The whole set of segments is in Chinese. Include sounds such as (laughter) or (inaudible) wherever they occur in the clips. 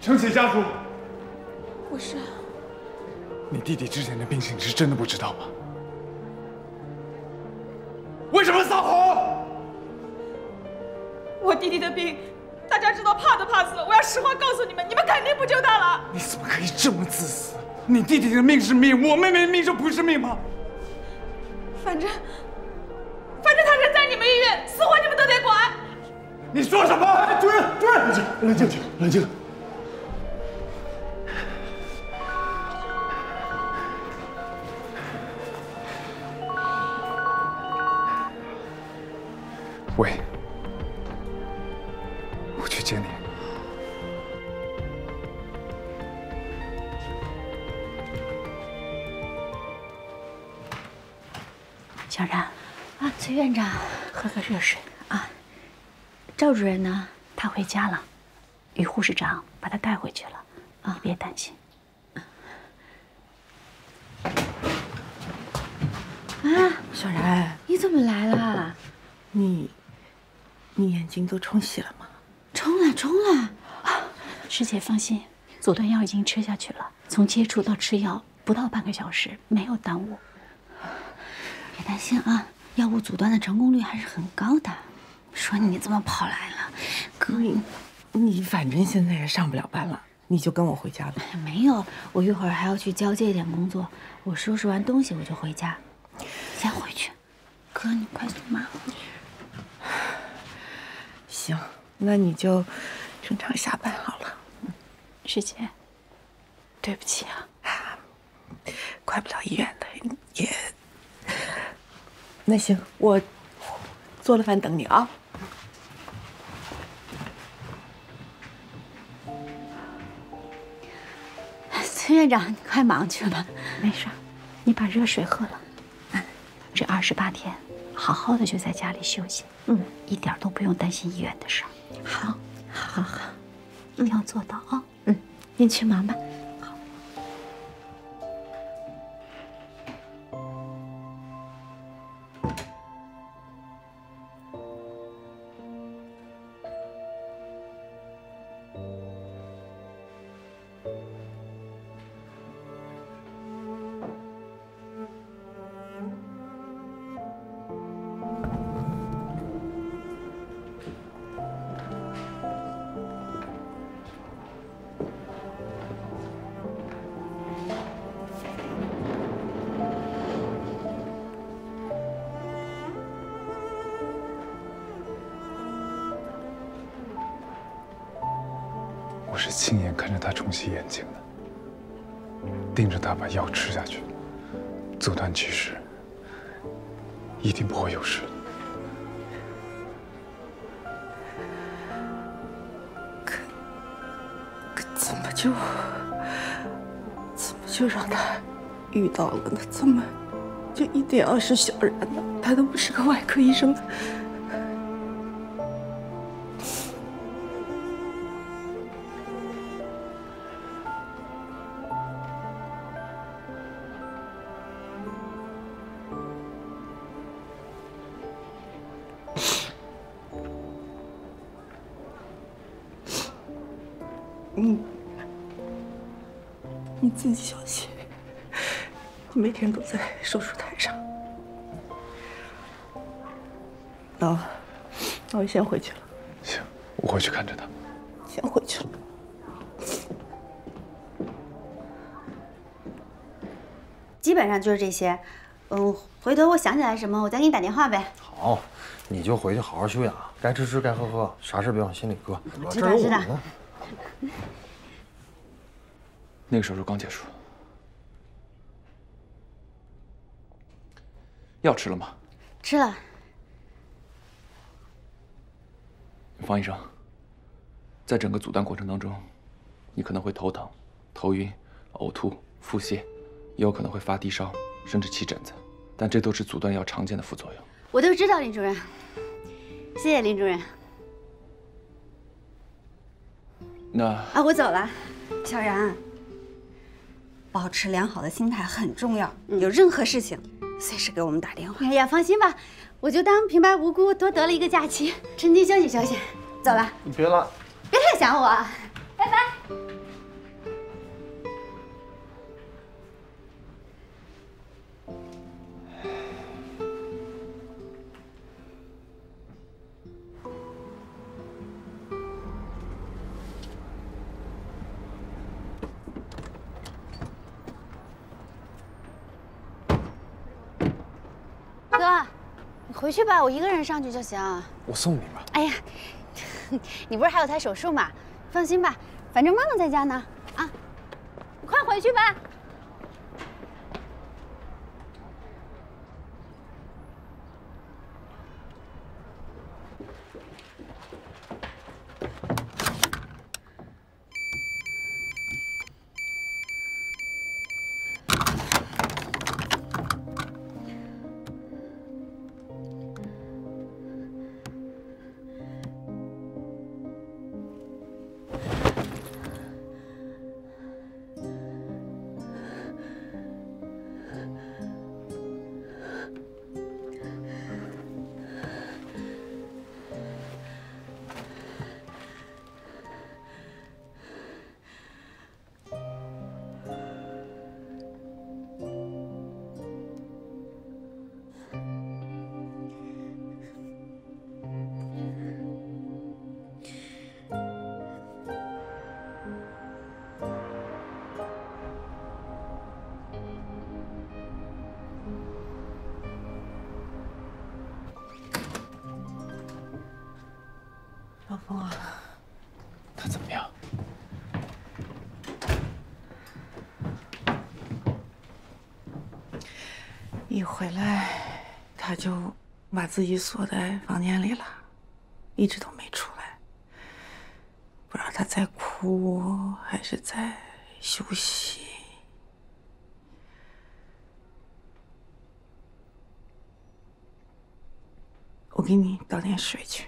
程启家属，我是，你弟弟之前的病情你是真的不知道吗？为什么撒谎？我弟弟的病，大家知道怕都怕死了。我要实话告诉你们，你们肯定不救他了。你怎么可以这么自私？你弟弟的命是命，我妹妹的命就不是命吗？反正，反正他人在你们医院，死活你们都得管。你说什么？主任，主任，冷静，冷静，冷静。热水啊。赵主任呢？他回家了，于护士长把他带回去了。啊，别担心。啊，小然，你怎么来了？你，你眼睛都冲洗了吗？冲了，冲了。啊，师姐放心，阻断药已经吃下去了。从接触到吃药不到半个小时，没有耽误。别担心啊，药物阻断的成功率还是很高的。说你怎么跑来了，哥？你反正现在也上不了班了，你就跟我回家吧。没有，我一会儿还要去交接一点工作。我收拾完东西我就回家。先回去，哥，你快送妈。(sighs) 行，那你就正常下班好了。师姐，对不起啊，怪不了医院的也。那行，我做了饭等你啊。孙院长，你快忙去吧，没事，你把热水喝了。这二十八天，好好的就在家里休息，嗯，一点都不用担心医院的事儿。好，好，好，一定要做到啊。嗯，您去忙吧。我是亲眼看着他重洗眼睛的，盯着他把药吃下去，阻断其实一定不会有事。可可怎么就怎么就让他遇到了呢？怎么就一定要是小然呢？他都不是个外科医生。每天都在手术台上。那那我先回去了。行，我回去看着他。先回去了。基本上就是这些，嗯，回头我想起来什么，我再给你打电话呗。好，你就回去好好休养，该吃吃，该喝喝，啥事别往心里搁。知道知道。那个手术刚结束，药吃了吗？吃了。方医生，在整个阻断过程当中，你可能会头疼、头晕、呕吐、腹泻，也有可能会发低烧，甚至起疹子，但这都是阻断药常见的副作用。我都知道，林主任。谢谢林主任。那啊，我走了，小然。保持良好的心态很重要，有任何事情随时给我们打电话。哎呀，放心吧，我就当平白无故多得了一个假期，趁机休息休息。走了，你别了，别太想我，拜拜。回去吧，我一个人上去就行。我送你吧。哎呀，(laughs) 你不是还有台手术吗？放心吧，反正妈妈在家呢。啊，你快回去吧。回来他就把自己锁在房间里了，一直都没出来。不知道他在哭还是在休息。我给你倒点水去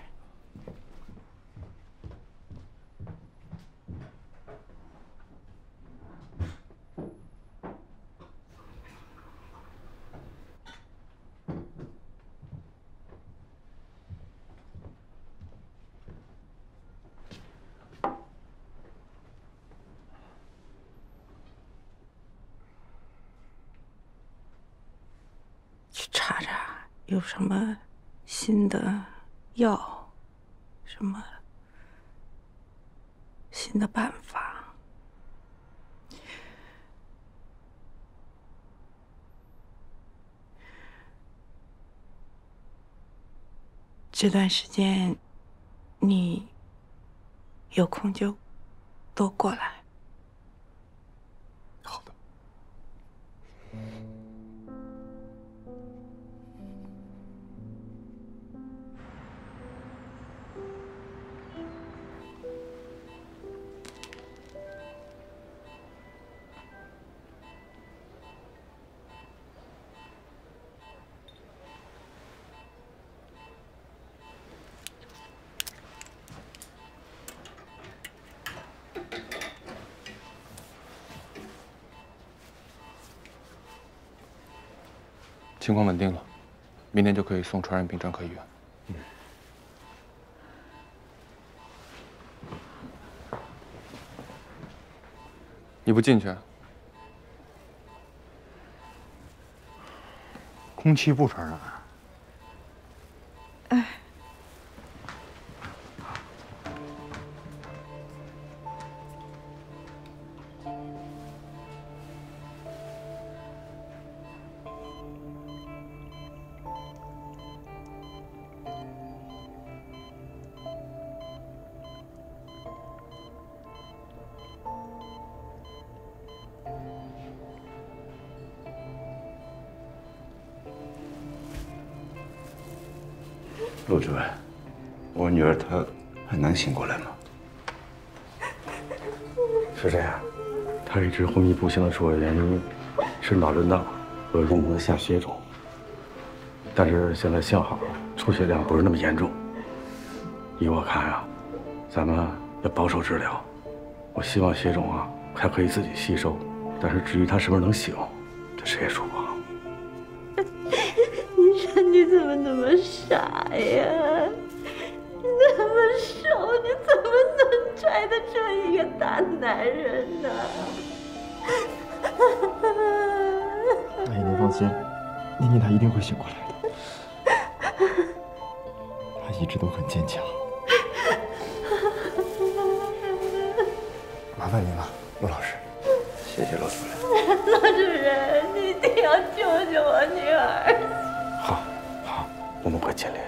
查查有什么新的药，什么新的办法。这段时间，你有空就多过来。情况稳定了，明天就可以送传染病专科医院。你不进去？空气不传染。哎陆主任，我女儿她还能醒过来吗？(laughs) 是这样，她一直昏迷不醒的主要原因是脑震荡和阴膜下血肿，但是现在幸好出血量不是那么严重。依我看啊，咱们要保守治疗。我希望血肿啊还可以自己吸收，但是至于她什么时候能醒，这谁也说不妮妮她一定会醒过来的。他一直都很坚强。麻烦您了，陆老师。谢谢陆主任。陆主任，你一定要救救我女儿。好，好，我们会尽力。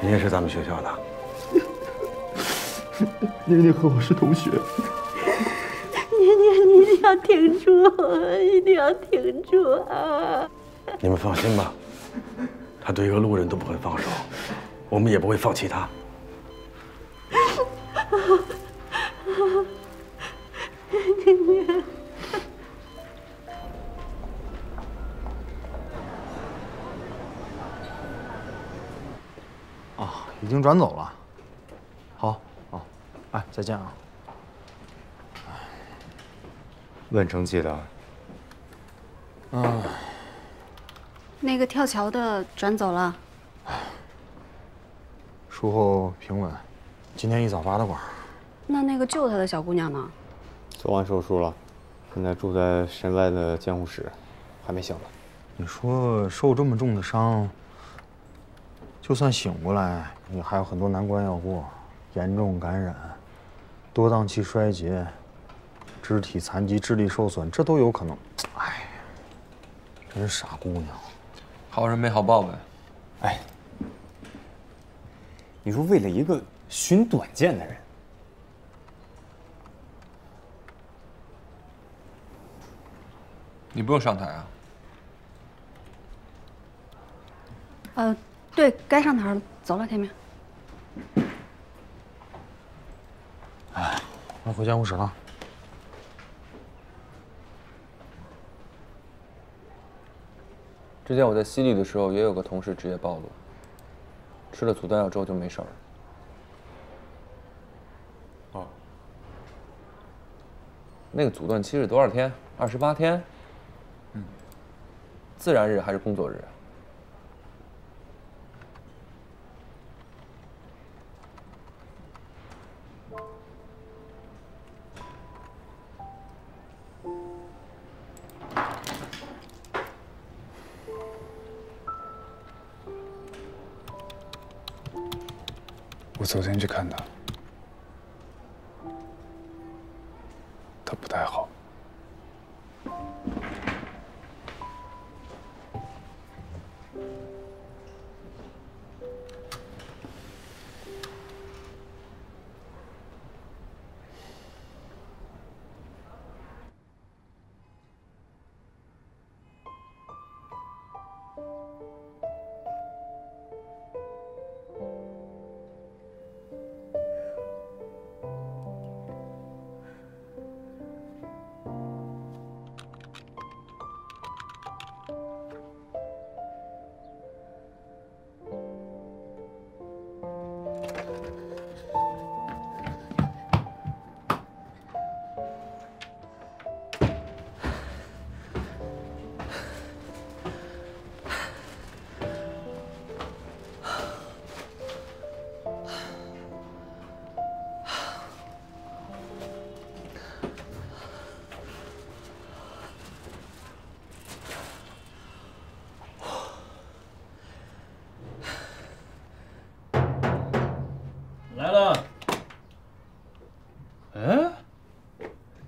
你也是咱们学校的，(laughs) 妮妮和我是同学。挺住，一定要挺住啊！你们放心吧，他对一个路人都不会放手，我们也不会放弃他。念念。啊，已经转走了。好，好，哎，再见啊。问成绩的。啊，那个跳桥的转走了。术后平稳，今天一早拔的管。那那个救他的小姑娘呢？做完手术了，现在住在神外的监护室，还没醒呢。你说受这么重的伤，就算醒过来，也还有很多难关要过，严重感染、多脏器衰竭、肢体残疾、智力受损，这都有可能。哎，真傻姑娘。好人没好报呗。哎，你说为了一个寻短见的人，你不用上台啊。呃，对该上台了，走了，天明。哎，我回监护室了。之前我在西丽的时候，也有个同事职业暴露，吃了阻断药之后就没事儿了。哦，那个阻断期是多少天？二十八天。嗯。自然日还是工作日？去看他，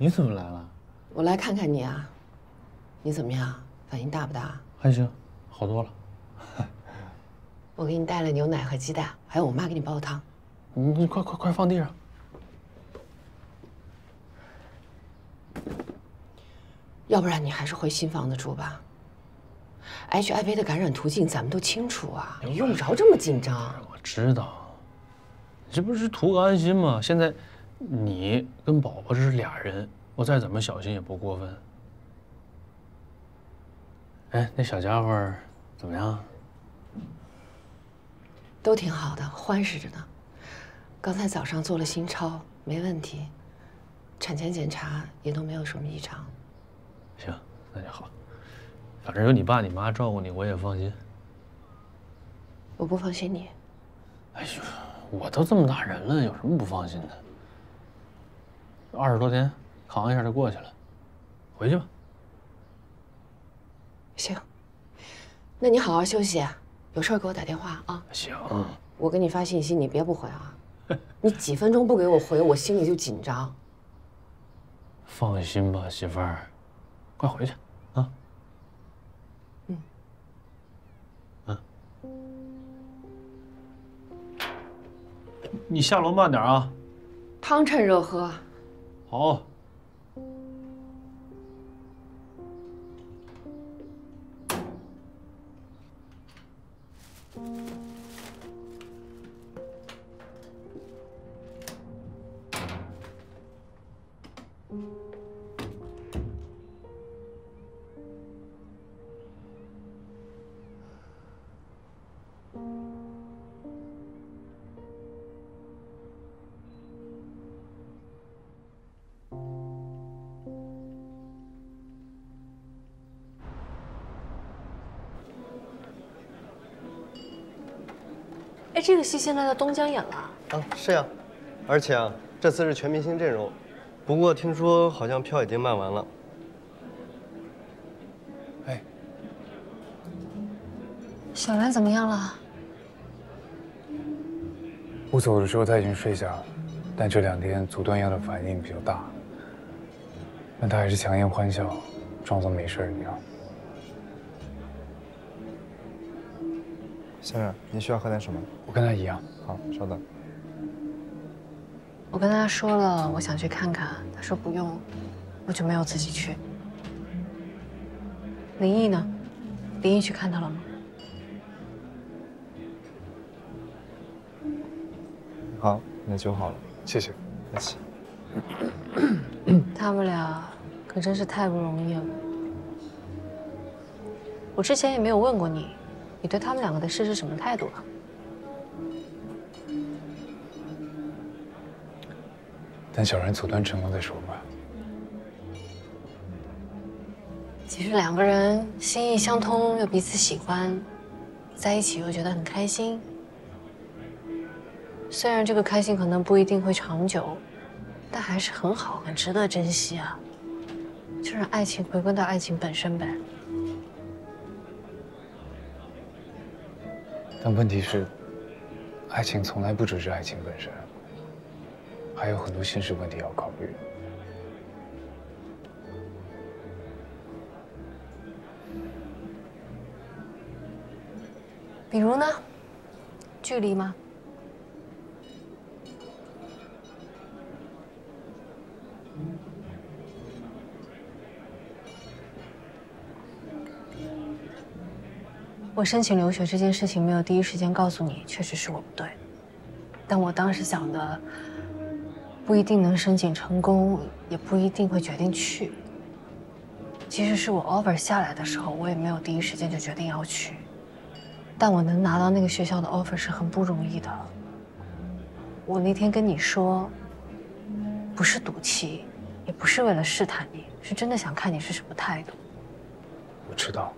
你怎么来了？我来看看你啊，你怎么样？反应大不大？还行，好多了。我给你带了牛奶和鸡蛋，还有我妈给你煲的汤。你你快快快放地上。要不然你还是回新房子住吧。HIV 的感染途径咱们都清楚啊，你用不着这么紧张。我知道，这不是图个安心吗？现在你跟宝宝这是俩人，我再怎么小心也不过分。哎，那小家伙怎么样？都挺好的，欢实着呢。刚才早上做了心超，没问题。产前检查也都没有什么异常。行，那就好。反正有你爸你妈照顾你，我也放心。我不放心你。哎呦，我都这么大人了，有什么不放心的？二十多天，扛一下就过去了回去吧。行那你好好休息有事给我打电话啊。行我给你发信息你别不回啊你几分钟不给我回我心里就紧张。放心吧媳妇儿快回去啊嗯。嗯。你下楼慢点啊。汤趁热喝好。哎，这戏现在在东江演了。啊，是呀，而且啊，这次是全明星阵容，不过听说好像票已经卖完了。哎，小兰怎么样了？我走的时候她已经睡下了，但这两天阻断药的反应比较大，但他还是强颜欢笑，装作没事一样。先生，您需要喝点什么？我跟他一样。好，稍等。我跟他说了，我想去看看，他说不用，我就没有自己去。林毅呢？林毅去看他了吗？好，那就好了。谢谢。客气。他们俩可真是太不容易了。我之前也没有问过你。你对他们两个的事是什么态度啊？等小然阻断成功再说吧。其实两个人心意相通，又彼此喜欢，在一起又觉得很开心。虽然这个开心可能不一定会长久，但还是很好，很值得珍惜啊！就让爱情回归到爱情本身呗。但问题是，爱情从来不只是爱情本身，还有很多现实问题要考虑。比如呢？距离吗？我申请留学这件事情没有第一时间告诉你，确实是我不对。但我当时想的，不一定能申请成功，也不一定会决定去。其实是我 offer 下来的时候，我也没有第一时间就决定要去。但我能拿到那个学校的 offer 是很不容易的。我那天跟你说，不是赌气，也不是为了试探你，是真的想看你是什么态度。我知道。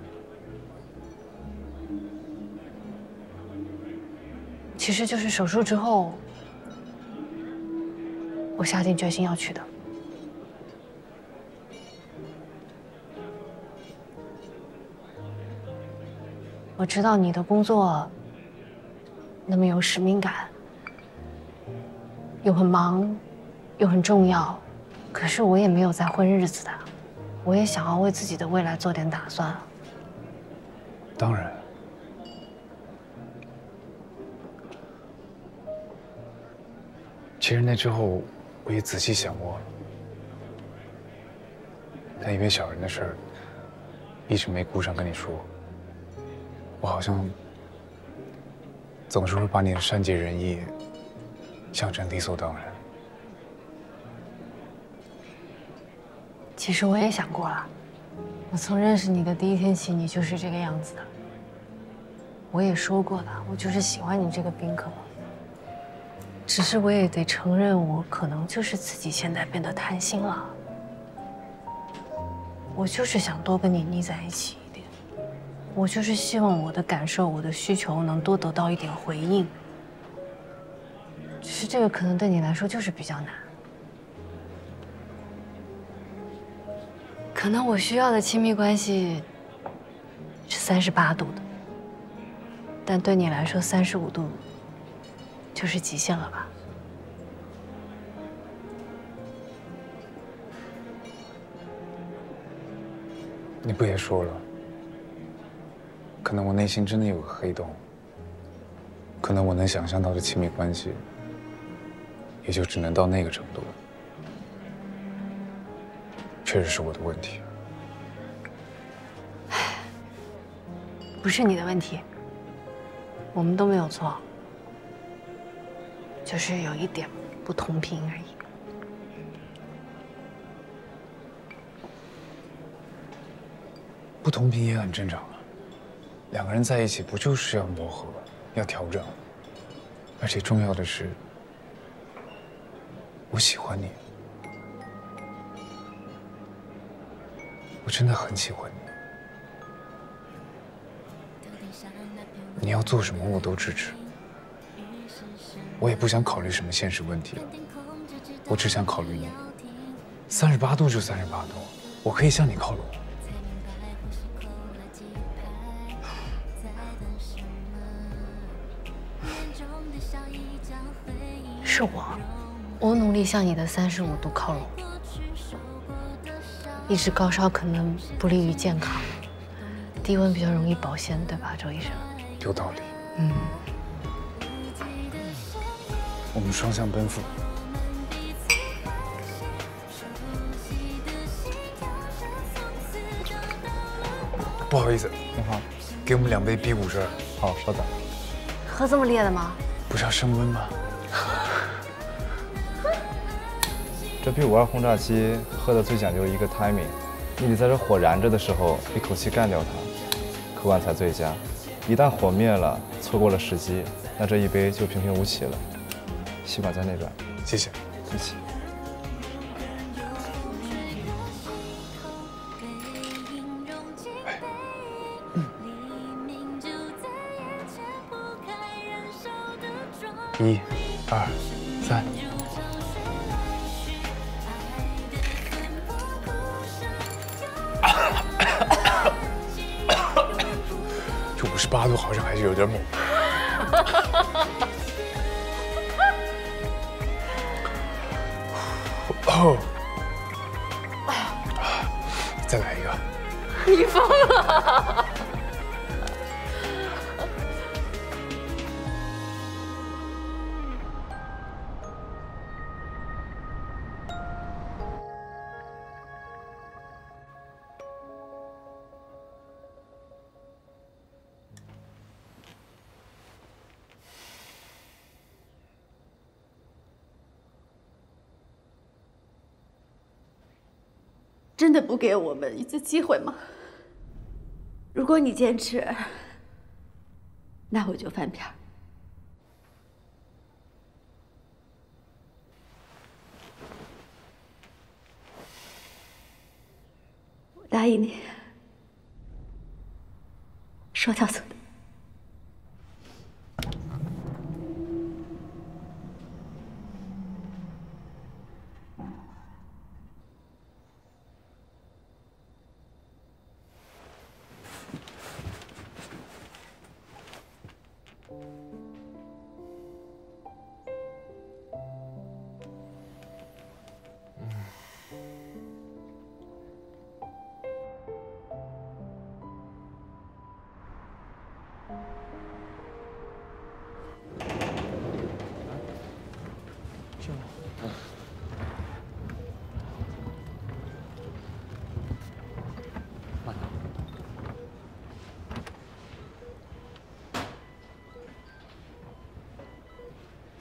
其实就是手术之后，我下定决心要去的。我知道你的工作那么有使命感，又很忙，又很重要，可是我也没有在混日子的，我也想要为自己的未来做点打算。当然。其实那之后，我也仔细想过，但因为小人的事儿，一直没顾上跟你说。我好像总是会把你的善解人意想成理所当然。其实我也想过了，我从认识你的第一天起，你就是这个样子的。我也说过了，我就是喜欢你这个宾客。只是我也得承认，我可能就是自己现在变得贪心了。我就是想多跟你腻在一起一点，我就是希望我的感受、我的需求能多得到一点回应。只是这个可能对你来说就是比较难。可能我需要的亲密关系是三十八度的，但对你来说三十五度。就是极限了吧？你不也说了？可能我内心真的有个黑洞。可能我能想象到的亲密关系，也就只能到那个程度。确实是我的问题。不是你的问题，我们都没有错，就是有一点不同频而已。不同频也很正常啊，两个人在一起不就是要磨合，要调整？而且重要的是，我喜欢你，我真的很喜欢你。你要做什么我都支持，我也不想考虑什么现实问题了，我只想考虑你。三十八度就三十八度，我可以向你靠拢。是我，我努力向你的三十五度靠拢。一直高烧可能不利于健康，低温比较容易保鲜，对吧，周医生？有道理。嗯，我们双向奔赴。不好意思，你好，给我们两杯 B 五十二。好，稍等。喝这么烈的吗？不是要升温吗？(laughs) 这 B 五二轰炸机喝的最讲究一个 timing，你得在这火燃着的时候一口气干掉它，口感才最佳。一旦火灭了，错过了时机，那这一杯就平平无奇了。吸管在那边，谢谢。客气。一、二、三。(coughs) (coughs) 这五十八度好像还是有点猛。我们一次机会吗？如果你坚持，那我就翻篇。我答应你，说到做到。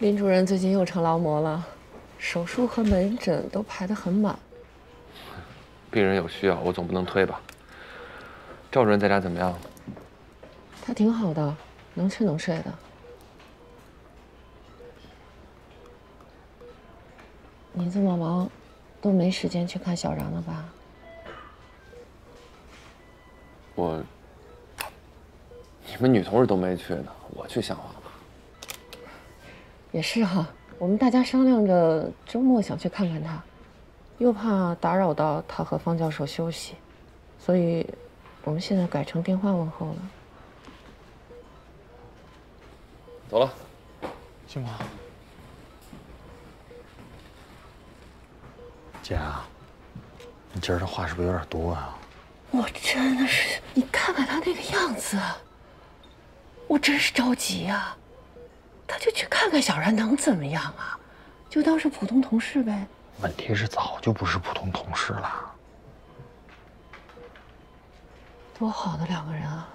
林主任最近又成劳模了，手术和门诊都排得很满。病人有需要，我总不能推吧。赵主任在家怎么样？他挺好的，能吃能睡的。你这么忙，都没时间去看小然了吧？我，你们女同事都没去呢，我去像话吗？也是哈，我们大家商量着周末想去看看他，又怕打扰到他和方教授休息，所以我们现在改成电话问候了。走了，金华。姐啊，你今儿的话是不是有点多啊？我真的是，你看看他那个样子，我真是着急呀、他就去看看小然能怎么样啊？就当是普通同事呗。问题是早就不是普通同事了。多好的两个人啊！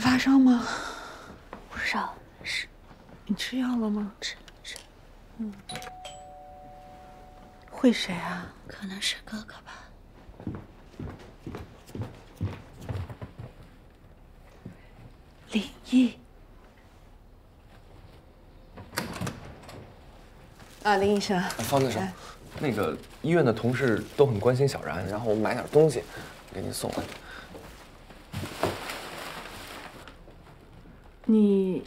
发烧吗？不烧，是。你吃药了吗？吃吃。嗯。会谁啊？可能是哥哥吧。林毅。啊，林医生。方教授，那个医院的同事都很关心小然，然后我买点东西给您送来。你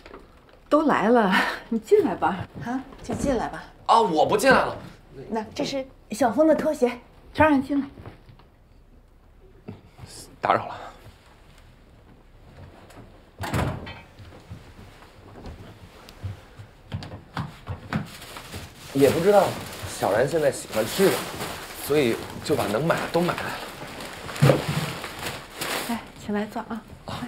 都来了，(laughs) 你进来吧，啊，就进来吧。啊，我不进来了。那这是小峰的拖鞋，穿上进来。打扰了。也不知道小然现在喜欢吃什么，所以就把能买的都买来了。来，请来坐啊。啊，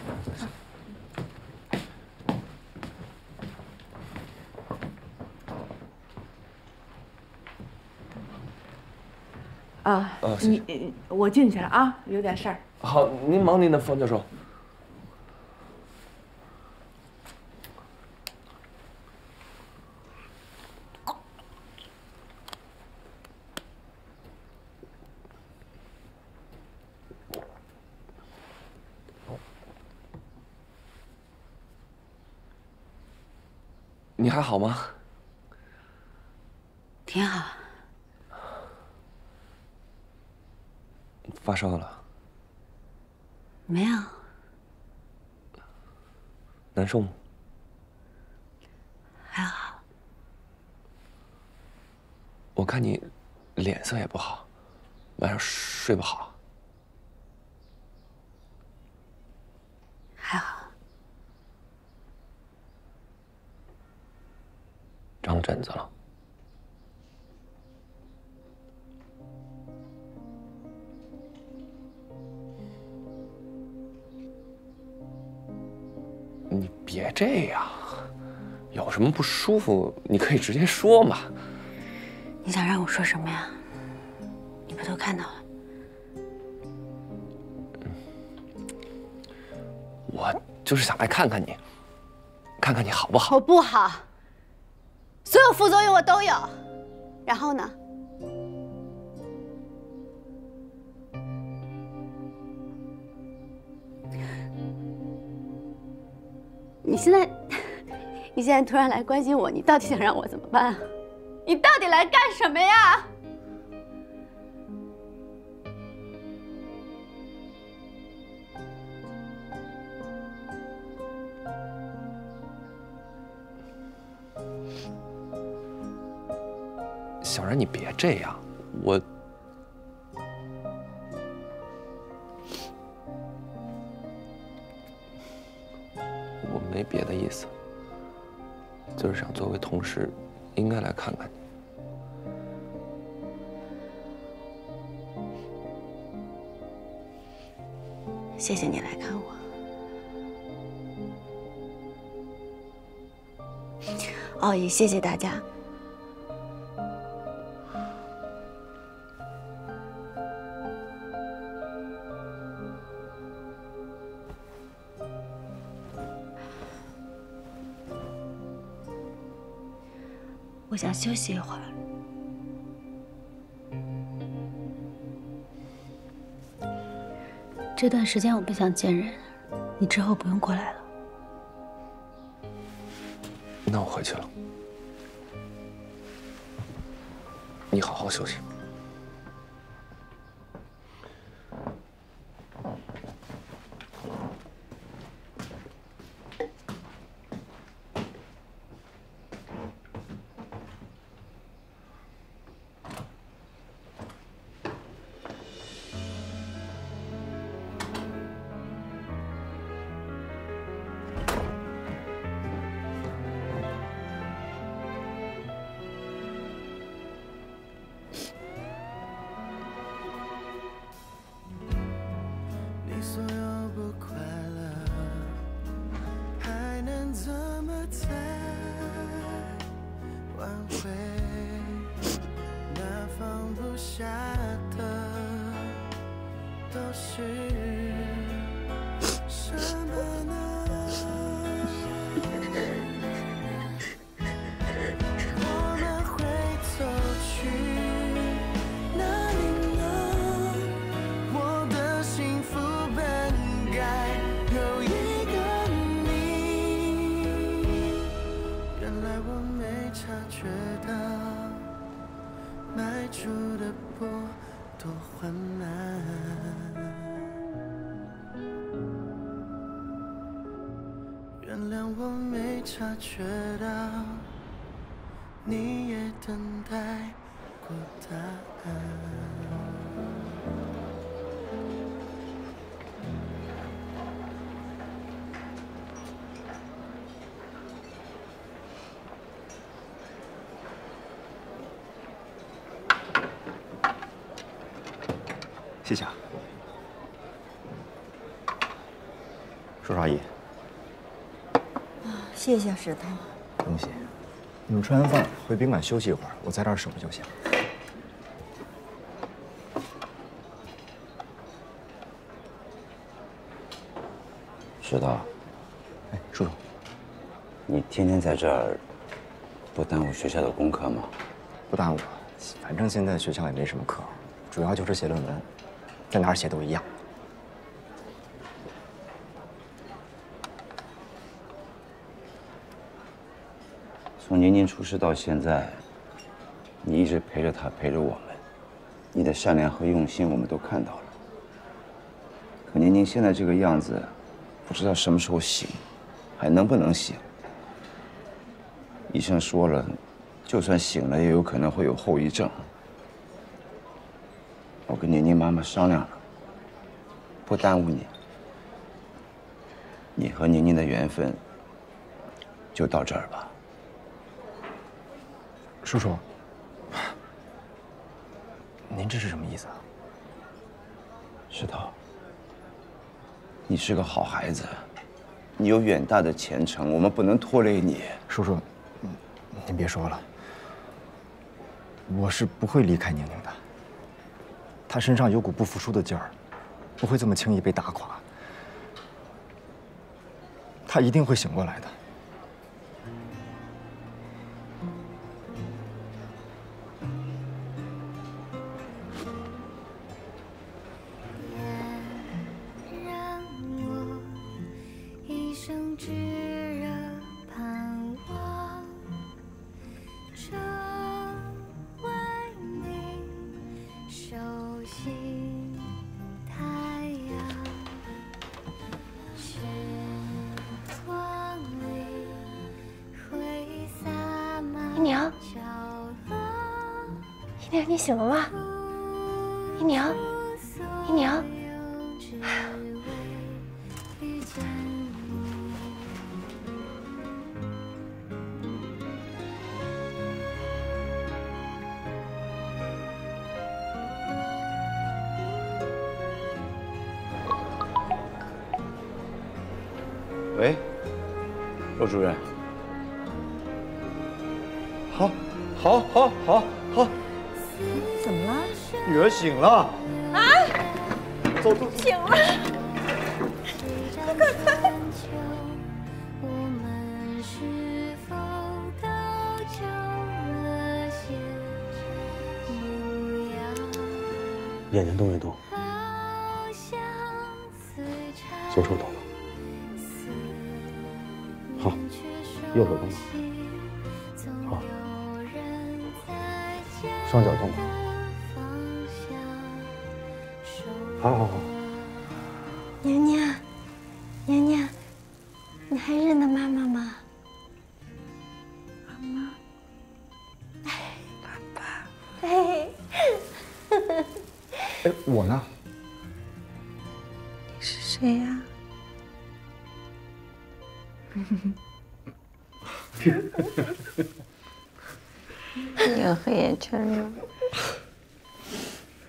你我进去了啊，有点事儿。好，您忙您的，方教授。你还好吗？挺好。发烧了？没有。难受吗？还好。我看你脸色也不好，晚上睡不好。还好。长疹子了。别这样，有什么不舒服，你可以直接说嘛。你想让我说什么呀？你不都看到了？我就是想来看看你，看看你好不好。我不好，所有副作用我都有。然后呢？你现在，(laughs) 你现在突然来关心我，你到底想让我怎么办？你到底来干什么呀？小然，你别这样，我。我就是想作为同事，应该来看看你。谢谢你来看我。哦，也谢谢大家。我想休息一会儿。这段时间我不想见人，你之后不用过来了。那我回去了，你好好休息。是察觉到，你谢谢石头。不用谢。你们吃完饭回宾馆休息一会儿，我在这儿守着就行。石头，哎，叔叔，你天天在这儿，不耽误学校的功课吗？不耽误，反正现在学校也没什么课，主要就是写论文，在哪儿写都一样。宁宁出事到现在，你一直陪着她，陪着我们，你的善良和用心我们都看到了。可宁宁现在这个样子，不知道什么时候醒，还能不能醒？医生说了，就算醒了，也有可能会有后遗症。我跟宁宁妈妈商量了，不耽误你，你和宁宁的缘分就到这儿吧。叔叔，您这是什么意思啊？石头，你是个好孩子，你有远大的前程，我们不能拖累你。叔叔，您别说了，我是不会离开宁宁的。她身上有股不服输的劲儿，不会这么轻易被打垮。她一定会醒过来的。好，怎么了？女儿醒了。啊！走走，醒了！快快快！眼睛动一动，左手动动。好，右手动动。双脚痛苦。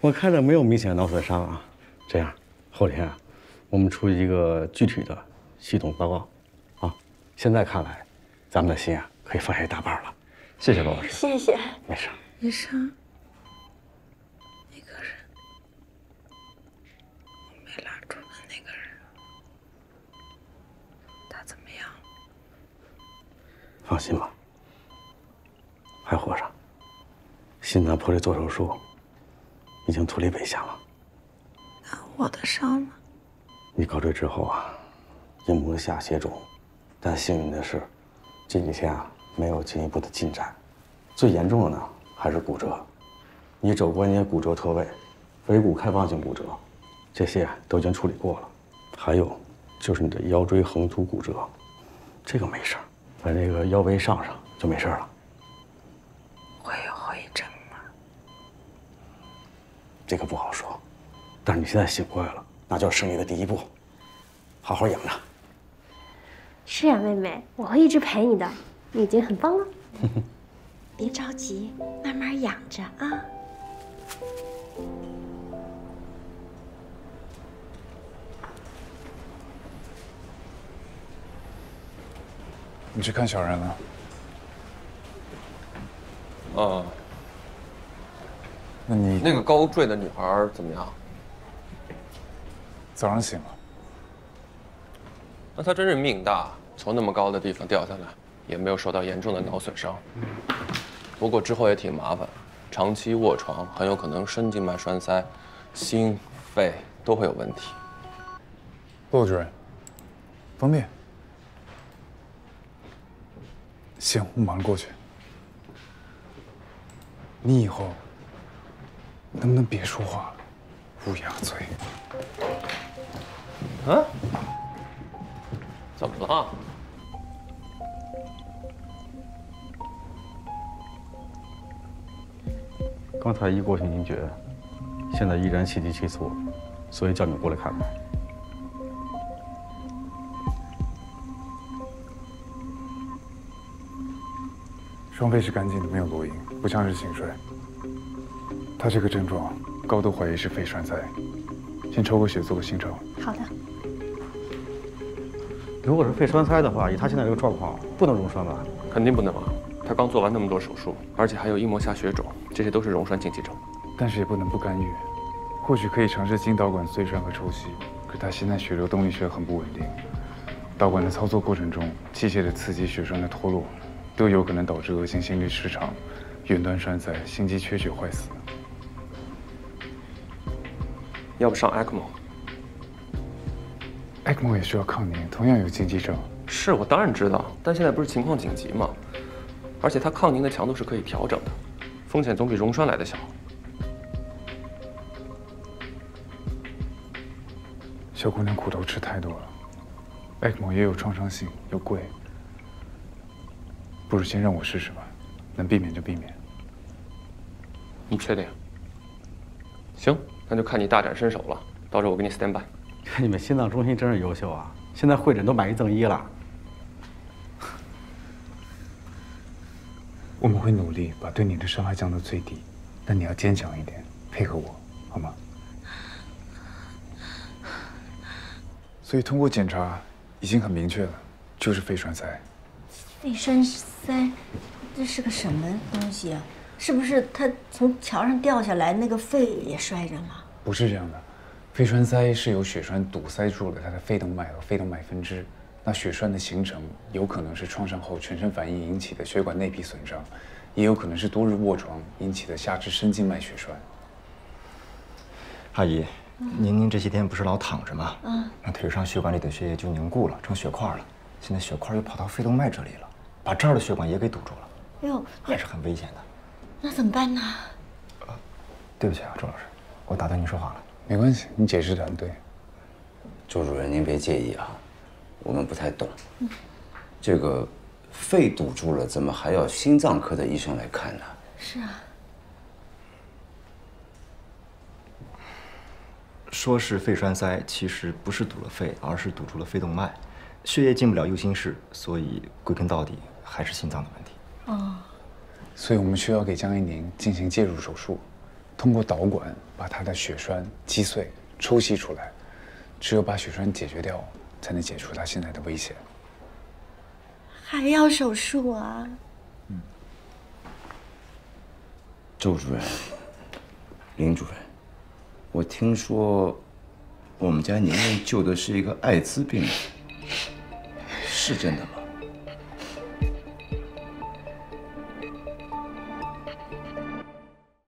我看着没有明显的脑损伤啊。这样，后天啊，我们出一个具体的系统报告，啊，现在看来，咱们的心啊可以放下一大半了。谢谢罗老师。谢谢。没事。医生，那个人，我没拉住的那个人，他怎么样？放心吧，还活着。心脏破裂做手术，已经脱离危险了。那我的伤呢？你高坠之后啊，阴膜下血肿，但幸运的是，这几天啊没有进一步的进展。最严重的呢还是骨折，你肘关节骨折脱位，尾骨开放性骨折，这些都已经处理过了。还有就是你的腰椎横突骨折，这个没事儿，在那个腰围上上就没事了。会有后遗症吗？这个不好说，但是你现在醒过来了，那就是胜利的第一步。好好养着。是啊，妹妹，我会一直陪你的，你已经很棒了。(laughs) 别着急，慢慢养着啊。你去看小然了？哦，那你那个高坠的女孩怎么样？早上醒了，那她真是命大，从那么高的地方掉下来，也没有受到严重的脑损伤。不过之后也挺麻烦，长期卧床很有可能深静脉栓塞，心、肺都会有问题。陆主任，方便？行，我马上过去。你以后能不能别说话了？乌鸦嘴。啊？怎么了？刚才一过性凝决，现在依然气急气促，所以叫你过来看看。双肺是干净的，没有录音，不像是醒睡。他这个症状，高度怀疑是肺栓塞，先抽个血做个心超。好的。如果是肺栓塞的话，以他现在这个状况，不能溶栓吧？肯定不能啊！他刚做完那么多手术，而且还有硬膜下血肿，这些都是溶栓禁忌症。但是也不能不干预，或许可以尝试经导管碎栓和抽吸。可他现在血流动力学很不稳定，导管的操作过程中，器械的刺激、血栓的脱落，都有可能导致恶性心律失常、远端栓塞、心肌缺血坏死。要不上 ECMO？ECMO 也需要抗凝，同样有禁忌症。是我当然知道，但现在不是情况紧急吗？而且它抗凝的强度是可以调整的，风险总比溶栓来的小。小姑娘苦头吃太多了，ECMO 也有创伤性，又贵，不如先让我试试吧，能避免就避免。你确定？行，那就看你大展身手了。到时候我给你 stand by。(laughs) 你们心脏中心真是优秀啊！现在会诊都买一赠一了。我们会努力把对你的伤害降到最低，但你要坚强一点，配合我，好吗？所以通过检查已经很明确了，就是肺栓塞。肺栓塞，这是个什么东西啊？是不是他从桥上掉下来，那个肺也摔着了？不是这样的，肺栓塞是由血栓堵塞住了他的肺动脉和肺动脉分支。那血栓的形成有可能是创伤后全身反应引起的血管内皮损伤，也有可能是多日卧床引起的下肢深静脉血栓。阿姨，宁宁这些天不是老躺着吗？嗯，那腿上血管里的血液就凝固了，成血块了。现在血块又跑到肺动脉这里了，把这儿的血管也给堵住了，哎呦，还是很危险的。那怎么办呢？对不起啊，周老师，我打断您说话了。没关系，你解释的很对。周主任，您别介意啊，我们不太懂。嗯这个肺堵住了，怎么还要心脏科的医生来看呢？是啊，说是肺栓塞，其实不是堵了肺，而是堵住了肺动脉，血液进不了右心室，所以归根到底还是心脏的问题。哦，所以我们需要给江一宁进行介入手术，通过导管把他的血栓击碎、抽吸出来。只有把血栓解决掉，才能解除他现在的危险。还要手术啊？嗯周主任，林主任，我听说我们家宁宁救的是一个艾滋病人，是真的吗？